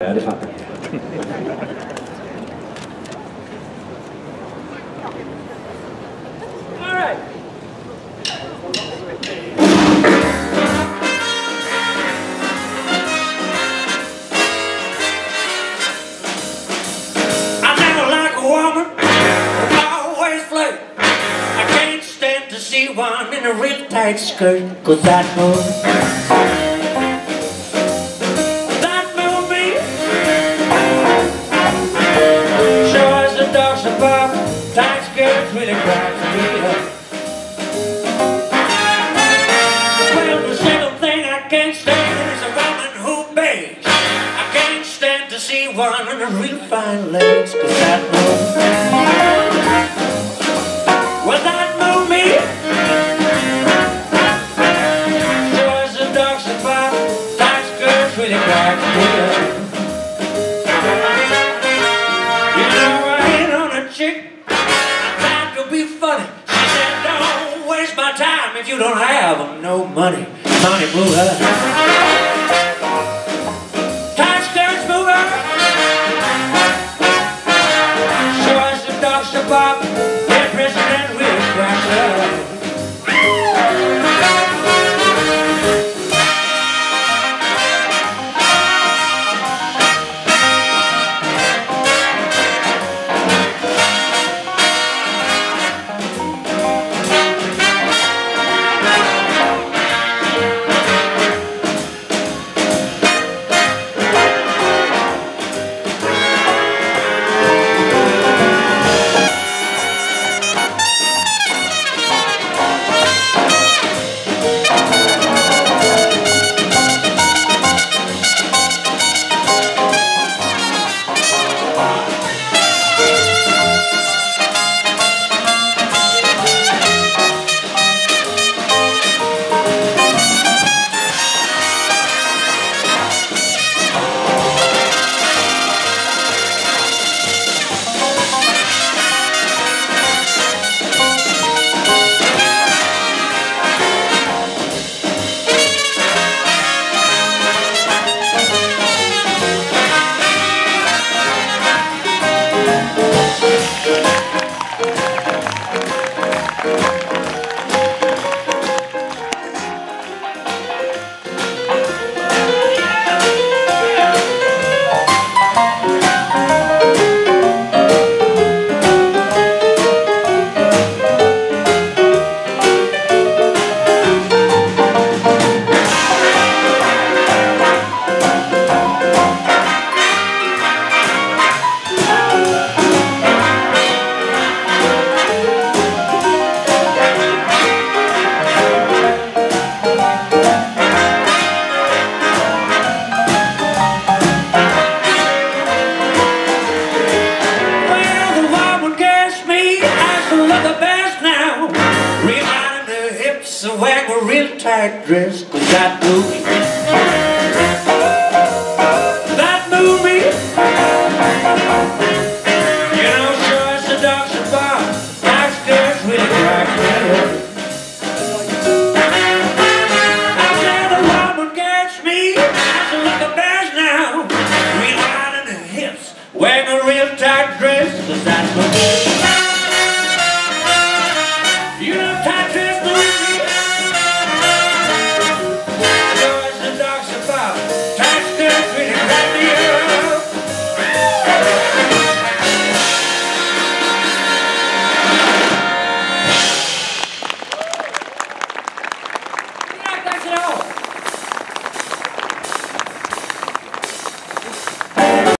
I never like a woman. I always play I can't stand to see one in a red tight skirt. Cause I know one in a real fine legs, cause that move, well, that move me. As the dogs above, tight skirts really cracks me up. You know I hit on a chick. I tried to be funny. She said, "Don't waste my time if you don't have no money." Money blew their president will crack to look the best now. Reminding her hips of wearing a real tight dress, cause that movie. That movie. You know, sure as the are bark, tight skirts really crack